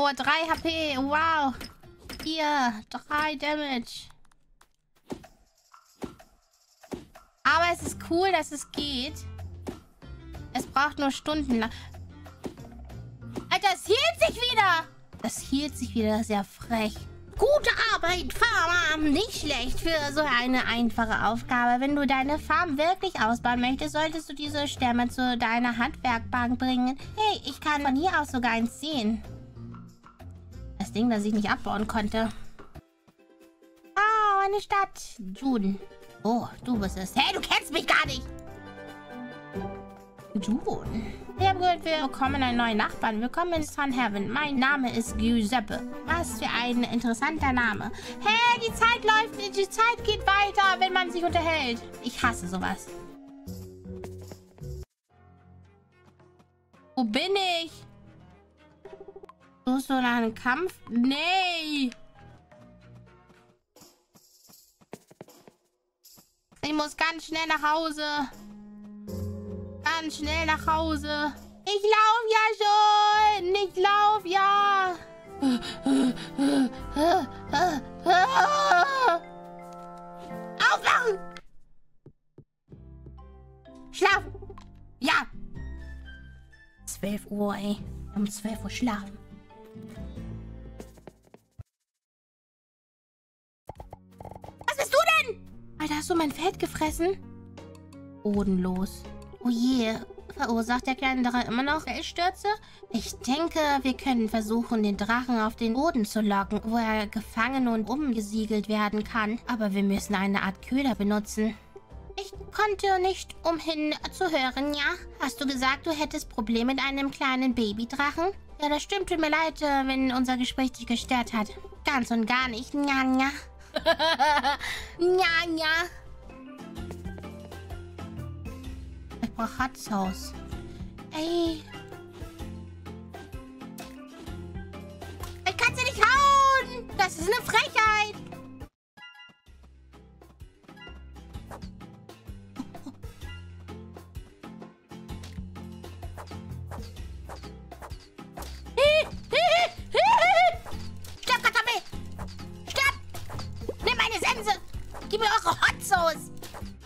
Oh, 3 HP. Wow. Hier, 3 Damage. Aber es ist cool, dass es geht. Es braucht nur Stunden lang. Alter, es hielt sich wieder. Das hielt sich wieder. Sehr frech. Gute Arbeit, Farm. Nicht schlecht für so eine einfache Aufgabe. Wenn du deine Farm wirklich ausbauen möchtest, solltest du diese Stämme zu deiner Handwerkbank bringen. Hey, ich kann von hier aus sogar eins sehen. Das Ding, das ich nicht abbauen konnte. Oh, eine Stadt. June. Oh, du bist es. Hey, du kennst mich gar nicht. June. Wir haben gehört, wir bekommen einen neuen Nachbarn. Willkommen in Sun Heaven. Mein Name ist Giuseppe. Was für ein interessanter Name. Hey, die Zeit läuft, die Zeit geht weiter, wenn man sich unterhält. Ich hasse sowas. Wo bin ich? Du nach einem Kampf? Nee. Ich muss ganz schnell nach Hause ganz schnell nach Hause. Ich lauf ja schon. Ich lauf ja. Aufwachen! Schlafen! Ja! 12 Uhr, ey. Um 12 Uhr schlafen. Hast du mein Feld gefressen? Bodenlos. Oh je, verursacht der kleine Drache immer noch Felsstürze? Ich denke, wir können versuchen, den Drachen auf den Boden zu locken, wo er gefangen und umgesiegelt werden kann. Aber wir müssen eine Art Köder benutzen. Ich konnte nicht umhin zu hören, ja? Hast du gesagt, du hättest Probleme mit einem kleinen Babydrachen? Ja, das stimmt. Tut mir leid, äh, wenn unser Gespräch dich gestört hat. Ganz und gar nicht. Nja, nja. Nja, nja. Haus. Ey. Ich kann sie nicht hauen. Das ist eine Frechheit.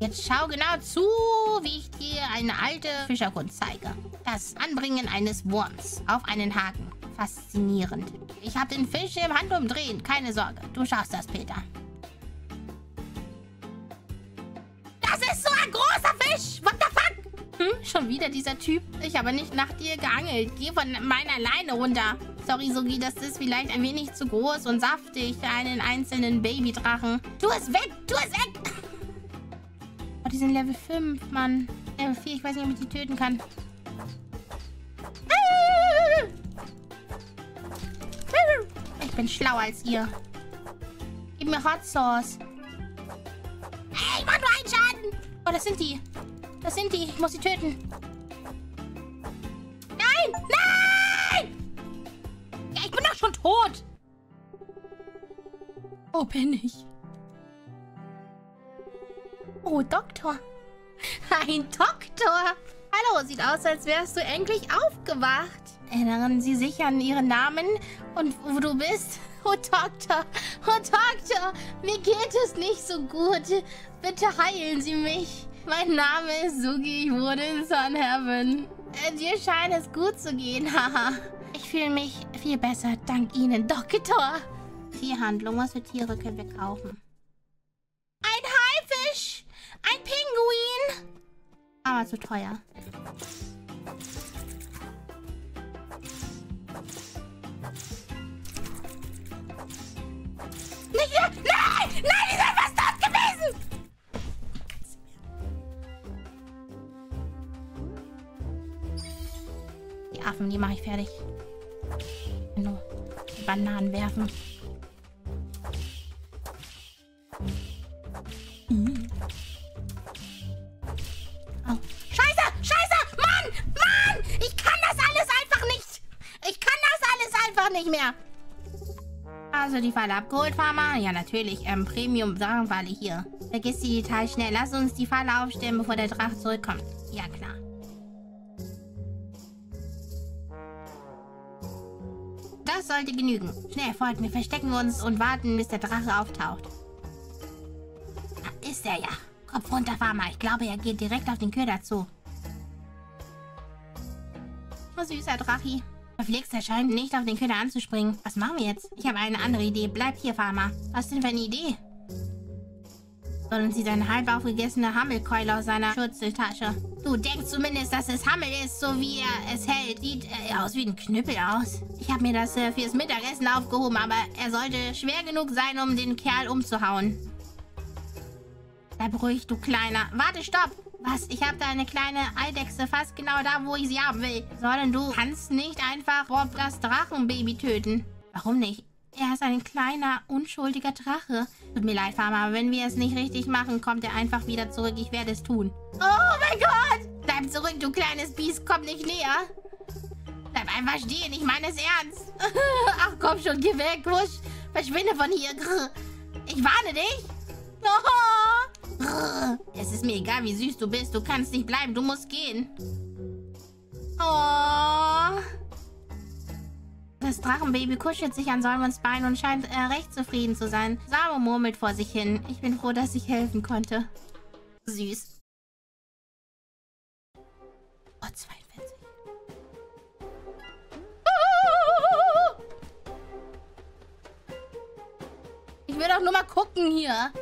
Jetzt schau genau zu, wie ich dir eine alte Fischerkunst zeige. Das Anbringen eines Wurms auf einen Haken. Faszinierend. Ich habe den Fisch im Handumdrehen. Keine Sorge. Du schaffst das, Peter. Das ist so ein großer Fisch. What the fuck? Hm, schon wieder dieser Typ. Ich habe nicht nach dir geangelt. Geh von meiner Leine runter. Sorry, Sogi, das ist vielleicht ein wenig zu groß und saftig für einen einzelnen Babydrachen. Tu es weg! Tu es weg! Die sind Level 5, Mann. Level 4, ich weiß nicht, ob ich die töten kann. Ich bin schlauer als ihr. Gib mir Hot Sauce. Hey, ich mach nur einen Schaden. Oh, das sind die. Das sind die. Ich muss sie töten. Nein! Nein! Ja, ich bin doch schon tot. Wo bin ich? Oh, Doktor. Ein Doktor. Hallo, sieht aus, als wärst du endlich aufgewacht. Erinnern Sie sich an Ihren Namen und wo du bist? Oh, Doktor. Oh, Doktor. Mir geht es nicht so gut. Bitte heilen Sie mich. Mein Name ist Sugi. Ich wurde in Sun Heaven. Äh, dir scheint es gut zu gehen, haha. ich fühle mich viel besser, dank Ihnen, Doktor. Tierhandlung, was für Tiere können wir kaufen? Aber zu teuer. Nicht, nein! Nein, die sind fast tot gewesen! Die Affen, die mache ich fertig. Genau. Bananen werfen. Also die Falle abgeholt, Farmer? Ja, natürlich. Ähm, Premium-Drachenfalle hier. Vergiss die Details schnell. Lass uns die Falle aufstellen, bevor der Drache zurückkommt. Ja, klar. Das sollte genügen. Schnell, folgt mir. Verstecken wir uns und warten, bis der Drache auftaucht. Da ist er ja. Kopf runter, Farmer. Ich glaube, er geht direkt auf den Köder zu. Oh, süßer Drachi. Verflixt, er scheint nicht auf den Köder anzuspringen. Was machen wir jetzt? Ich habe eine andere Idee. Bleib hier, Farmer. Was denn für eine Idee? Sollen sie seine halb aufgegessene Hammelkeule aus seiner Schurzeltasche. Du denkst zumindest, dass es Hammel ist, so wie er es hält. Sieht äh, aus wie ein Knüppel aus. Ich habe mir das äh, fürs Mittagessen aufgehoben, aber er sollte schwer genug sein, um den Kerl umzuhauen. Bleib ruhig, du Kleiner. Warte, stopp. Was? Ich habe da eine kleine Eidechse fast genau da, wo ich sie haben will. Sondern du kannst nicht einfach Bob das Drachenbaby töten. Warum nicht? Er ist ein kleiner, unschuldiger Drache. Tut mir leid, Farmer, aber wenn wir es nicht richtig machen, kommt er einfach wieder zurück. Ich werde es tun. Oh mein Gott! Bleib zurück, du kleines Biest. Komm nicht näher. Bleib einfach stehen. Ich meine es ernst. Ach, komm schon, geh weg. Wusch. Verschwinde von hier. Ich warne dich. Es ist mir egal, wie süß du bist. Du kannst nicht bleiben. Du musst gehen. Oh. Das Drachenbaby kuschelt sich an Solmons Bein und scheint äh, recht zufrieden zu sein. Samo murmelt vor sich hin. Ich bin froh, dass ich helfen konnte. Süß. Oh, 42. Ich will doch nur mal gucken hier.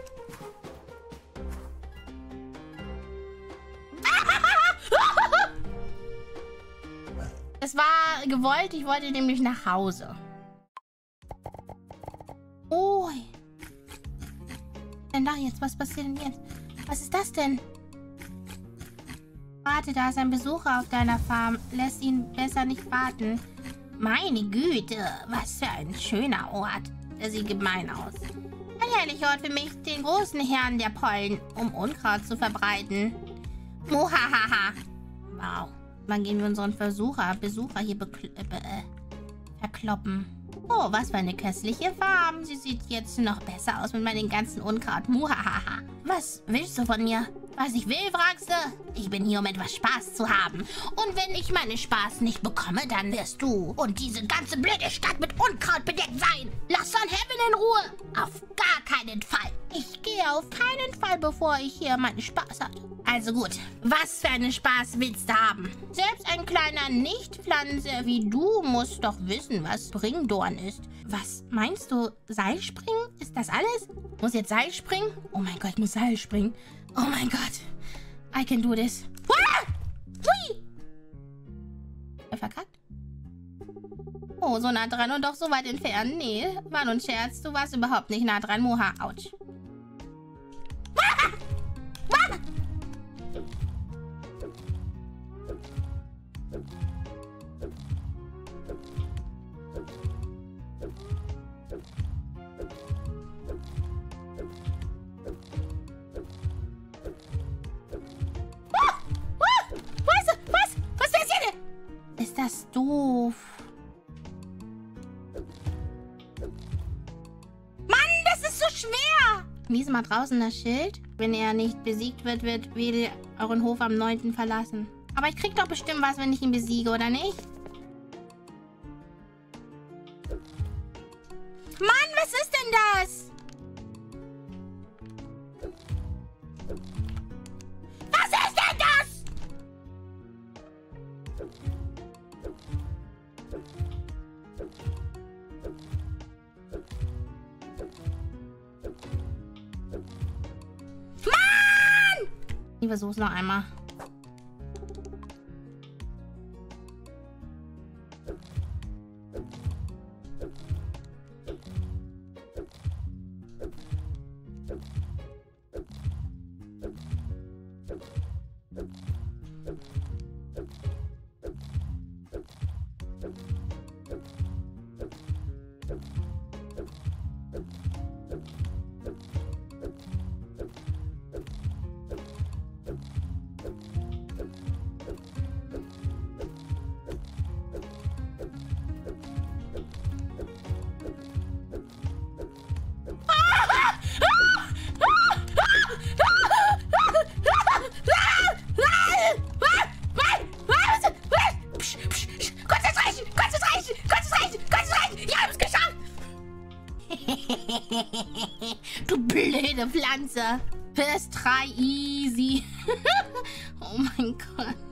Es war gewollt, ich wollte nämlich nach Hause. Oh. Denn da jetzt, was passiert denn jetzt? Was ist das denn? Warte, da ist ein Besucher auf deiner Farm. Lässt ihn besser nicht warten. Meine Güte, was für ein schöner Ort. Der sieht gemein aus. Ein herrlicher Ort für mich, den großen Herrn der Pollen, um Unkraut zu verbreiten. Muhahaha. Wow. Wann gehen wir unseren Versucher, Besucher hier äh, äh, verkloppen? Oh, was für eine köstliche Farm. Sie sieht jetzt noch besser aus mit meinem ganzen Unkraut. Muhahaha. Was willst du von mir? Was ich will, fragst du? Ich bin hier, um etwas Spaß zu haben. Und wenn ich meinen Spaß nicht bekomme, dann wirst du und diese ganze blöde Stadt mit Unkraut bedeckt sein. Lass Son Heaven in Ruhe. Auf gar keinen Fall. Ich gehe auf keinen Fall, bevor ich hier meinen Spaß hatte. Also gut, was für einen Spaß willst du haben? Selbst ein kleiner Nichtpflanze wie du musst doch wissen, was Springdorn ist. Was meinst du? Seilspringen? Ist das alles? Muss jetzt Seil springen? Oh mein Gott, ich muss Seil springen. Oh mein Gott. I can do this. Ah! Hui! Verkackt? Oh, so nah dran und doch so weit entfernt. Nee, war nur ein Scherz. Du warst überhaupt nicht nah dran. Moha, ouch. Doof. Mann, das ist so schwer. Lies mal draußen das Schild. Wenn er nicht besiegt wird, wird Wedel euren Hof am 9. verlassen. Aber ich krieg doch bestimmt was, wenn ich ihn besiege, oder nicht? Mann, was ist denn das? Versuch's noch einmal. du blöde Pflanze. First try easy. oh mein Gott.